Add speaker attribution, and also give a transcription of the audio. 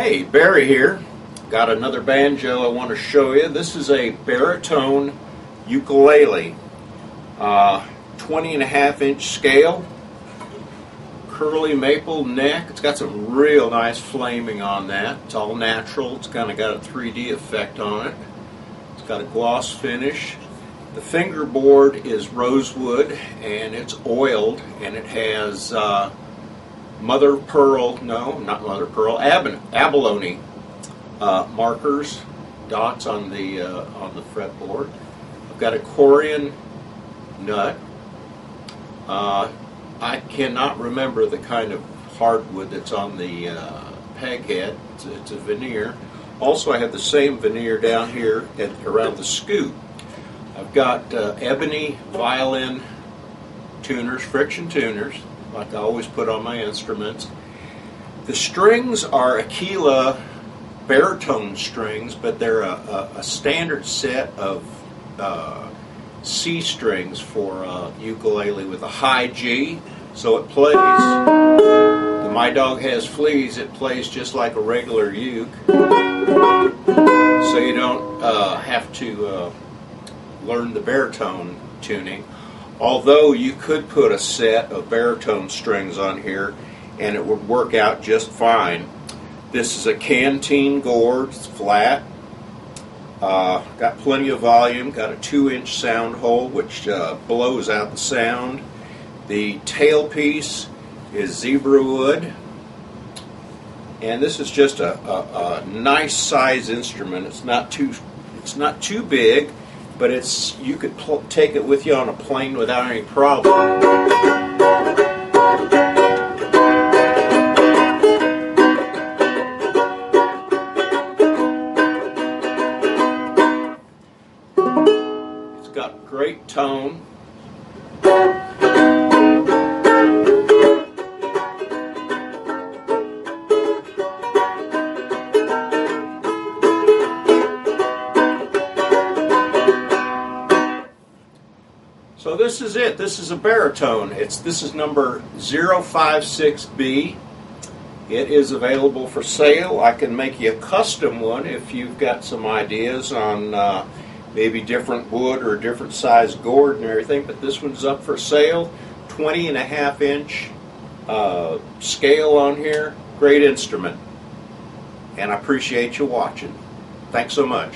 Speaker 1: Hey, Barry here. Got another banjo I want to show you. This is a baritone ukulele. Uh, 20 and a half inch scale. Curly maple neck. It's got some real nice flaming on that. It's all natural. It's kind of got a 3D effect on it. It's got a gloss finish. The fingerboard is rosewood and it's oiled and it has uh, mother pearl, no, not mother pearl, ab- abalone uh, markers, dots on the uh, on the fretboard. I've got a corian nut. Uh, I cannot remember the kind of hardwood that's on the uh, peg head. It's, it's, a veneer. Also, I have the same veneer down here at, around the scoop. I've got uh, ebony violin tuners, friction tuners, like I always put on my instruments. The strings are Aquila baritone strings, but they're a, a, a standard set of uh, C strings for uh, ukulele with a high G, so it plays. The My Dog Has Fleas, it plays just like a regular uke, so you don't uh, have to uh, learn the baritone tuning. Although you could put a set of baritone strings on here and it would work out just fine. This is a canteen gourd, it's flat. Uh, got plenty of volume, got a two inch sound hole which uh, blows out the sound. The tailpiece is zebra wood. And this is just a, a, a nice size instrument. It's not too it's not too big, but it's you could take it with you on a plane without any problem. It's got great tone. This is it. This is a baritone. It's this is number 056B. It is available for sale. I can make you a custom one if you've got some ideas on uh, maybe different wood or different size gourd and everything. But this one's up for sale. 20 and a half inch uh, scale on here. Great instrument. And I appreciate you watching. Thanks so much.